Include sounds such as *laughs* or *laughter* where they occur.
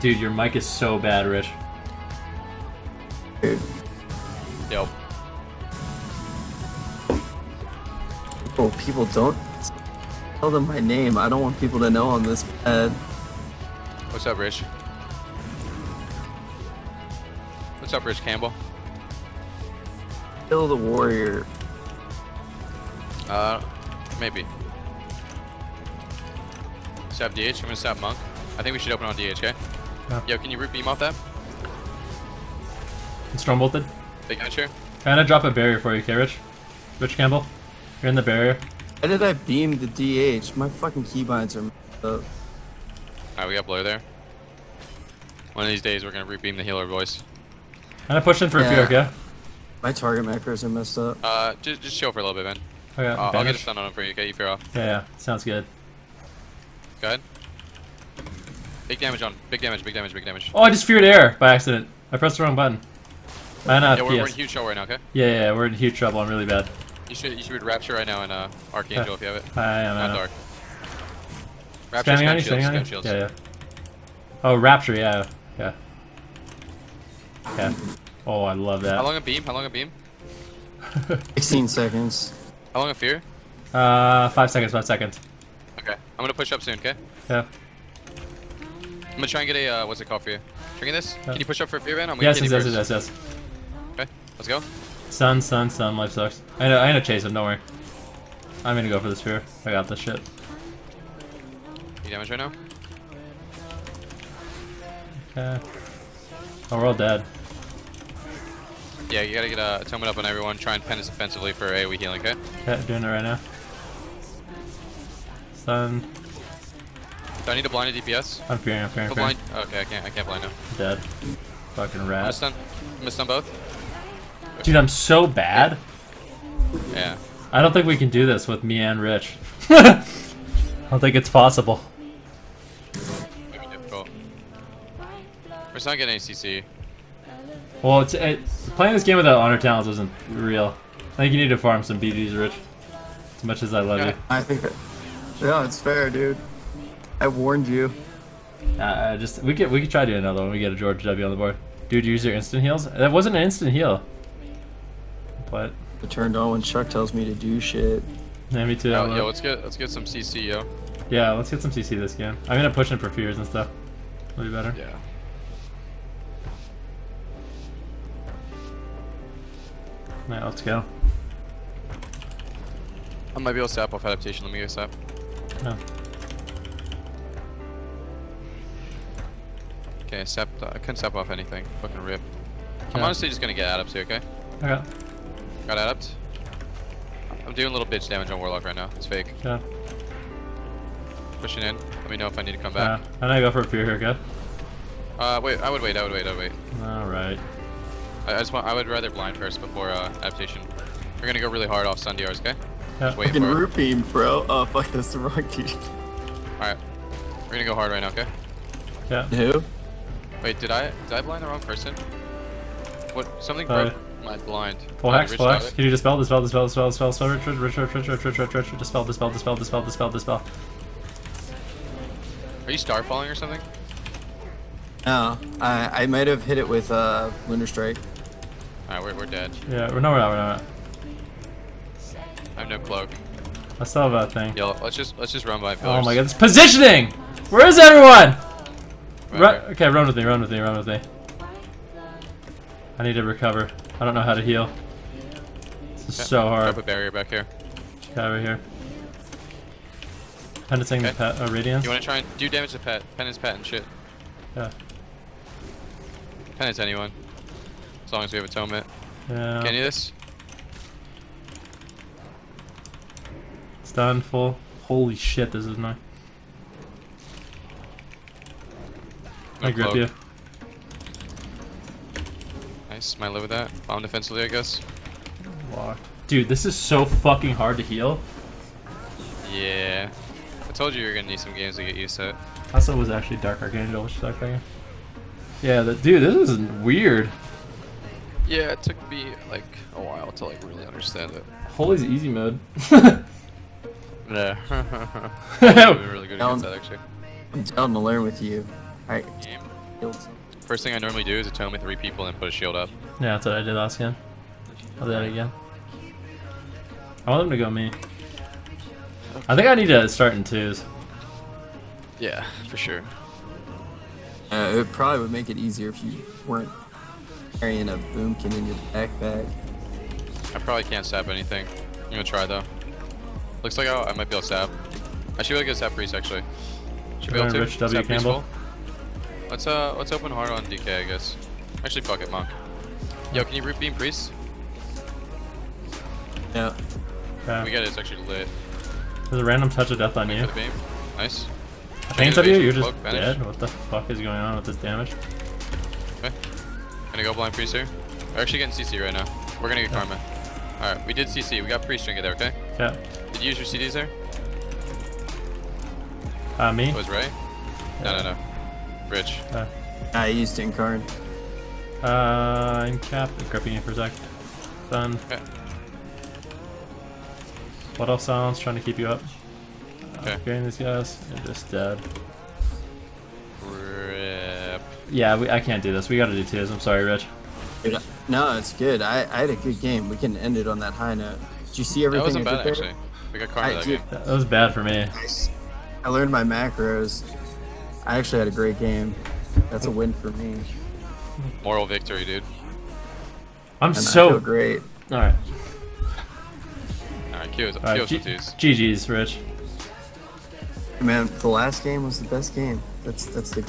Dude, your mic is so bad, Rich. Dude, Yo. people, people don't tell them my name. I don't want people to know I'm this bad. What's up, Rich? What's up, Rich Campbell? Kill the warrior. Uh, maybe. Stab DH. I'm gonna stab Monk. I think we should open on DH, okay? Yeah. Yo, can you root beam off that? And Storm bolted. Big guy chair? Kinda drop a barrier for you, okay, Rich? Rich Campbell? You're in the barrier. Why did I beam the DH? My fucking keybinds are messed up. Alright, we got Blur there. One of these days, we're gonna root beam the healer, boys. Kinda push in for Yeah. few, okay? My target macros are messed up. Uh, just, just chill for a little bit, man. Okay, Uh, I'll get a stun on him for you, okay? You fear off. Yeah, yeah, sounds good. Go ahead. Big damage on. Big damage, big damage, big damage. Oh, I just feared air by accident. I pressed the wrong button. I know. yeah, we're, we're in huge trouble right now, okay? Yeah, yeah, we're in huge trouble. I'm really bad. You should you should read Rapture right now in uh, Archangel if you have it. I am. Not know. Dark. Rapture, Standing on spam you, shields, standing on spam you. shields. Yeah, yeah. Oh, Rapture, yeah, yeah. Yeah. Oh, I love that. How long a beam? How long a beam? *laughs* 16 seconds. How long a fear? uh, five seconds, five seconds. Okay. I'm gonna push up soon, okay? Yeah. I'm gonna try and get a, uh, what's it called for you? Drinking this? Yeah. Can you push up for a fear, man? I'm Yes, yes, hit yes, yes, yes. Okay, let's go. Stun, stun, stun. Life sucks. I know, I know chase him. Don't worry. I'm gonna go for the spear. I got this shit. You damage right now? Okay. Oh, we're all dead. Yeah, you gotta get a atonement up on everyone. Try and Penance offensively for AoE healing, okay? Okay, doing it right now. Stun. Do I need to blind a DPS? I'm fearing, I'm fearing, I'm fearing. blind. Okay, I can't. I can't blind now. Dead. Fucking I'm gonna rat. stun. I'm gonna stun both. Dude, I'm so bad. Yeah. I don't think we can do this with me and Rich. *laughs* I don't think it's possible. Might be difficult. We're just not getting any CC. Well, it's it, playing this game without honor talents isn't real. I think you need to farm some BGs, Rich. As much as I love Yeah. you. I think that. Yeah, it's fair, dude. I warned you. Uh, I just we could we could try doing another one. We get a George W on the board. Dude, use your instant heals. That wasn't an instant heal. But it turned on when Chuck tells me to do shit. yeah, me too. Yo, I yo, let's get let's get some CC, yo. yeah, let's get some CC this game. I'm gonna push in for fears and stuff. Will be better. Yeah. Alright, let's go. I might be able to sap off adaptation. Let me get a sap. No. Okay, sap. I couldn't sap off anything. Fucking rip. I'm honestly just gonna get adapts here, okay? Okay. Got adapt. I'm doing a little bitch damage on Warlock right now. It's fake. Yeah. Pushing in. Let me know if I need to come back. Yeah. back. I'm gonna go for a fear here, okay? Uh, wait. I would wait. I would wait. I would wait. Alright. I, I just want. I would rather blind first before uh, adaptation. We're gonna go really hard off stun DRs, okay? Yeah. Just wait Fucking for it. root beam, bro. Oh, fuck, that's the wrong dude. Alright. We're gonna go hard right now, okay? Yeah. Who? Wait, did I did I blind the wrong person? What something uh, my blind. Full hex, full hex. Can you dispel, dispel, dispel, dispel, dispel, dispel, Richard, Richard, Richard, Richard, Richard, Richard, dispel, dispel, dispel, dispel, dispel, dispel. Are you star falling or something? No, I I might have hit it with a lunar strike. Alright, we're we're dead. Yeah, we're no we're not we're not. I have no cloak. I still have that thing. Yo, let's just let's just run by. Pillars. Oh my god, it's positioning! Where is everyone? Right okay, run with me, run with me, run with me. I need to recover. I don't know how to heal. This is Okay, so Drop hard. a barrier back here. Okay, over here. Penancing the pet, uh, Radiance. You wanna try and do damage to pet? Penance pet and shit. Yeah. Penance anyone. As long as we have atonement. Yeah. Can you this? It's done, full. Holy shit, this is nice. I grip cloak. you. Nice. Might live with that. Bomb defensively, I guess. Locked. Dude, this is so fucking hard to heal. Yeah. I told you you were gonna need some games to get used to it. Also was actually Dark Archangel, which sucked thinking. Yeah, the, dude, this is weird. Yeah, it took me like a while to like really understand it. Holy's easy mode. *laughs* Yeah. *laughs* *laughs* really, really good against that actually. I'm down to learn with you. Alright, Game. First thing I normally do is atone with three people and put a shield up. Yeah, that's what I did last game. I'll do that again. I want them to go me. I think I need to start in twos. Yeah, for sure. Uh, it probably would make it easier if you weren't carrying a boomkin in your backpack. I probably can't stab anything. I'm gonna try though. Looks like I'll, I might be able to stab. I should be able to get stab priest actually. Should be able to. Rich W. Stab priest Campbell. full. Let's uh let's open hard on DK I guess. Actually fuck it monk. Yo, can you root beam priest? Yeah. Okay. We got it, it's actually lit. There's a random touch of death on Wait you. for the beam. Nice. Chains of you? Evasion, You're just cloak, dead? What the fuck is going on with this damage? Okay. Gonna go blind priest here. We're actually getting CC right now. We're gonna get karma. Alright, we did CC. We got priest trinket there, okay? Yeah. Did you use your CDs there? Uh, me? Was right? No, no, no. Rich. Uh, I used Incarn. uh, I'm cap. Gripping you for a sec. Done. Okay. What else sounds? Trying to keep you up. Uh, Okay. Getting these guys. You're just dead. Rip. Yeah, we, I can't do this. We gotta do tears. I'm sorry, Rich. Dude, no, it's good. I, I had a good game. We can end it on that high note. Did you see everything? That everything wasn't I bad did there? actually. We got karma I that did. game. That was bad for me. Nice. I learned my macros. I actually had a great game. That's a win for me. Moral victory, dude. I'm And I so. feel great. Alright. Alright, Q is Alright, Q G- is twos. GG's, Rich. Man, the last game was the best game. That's that's the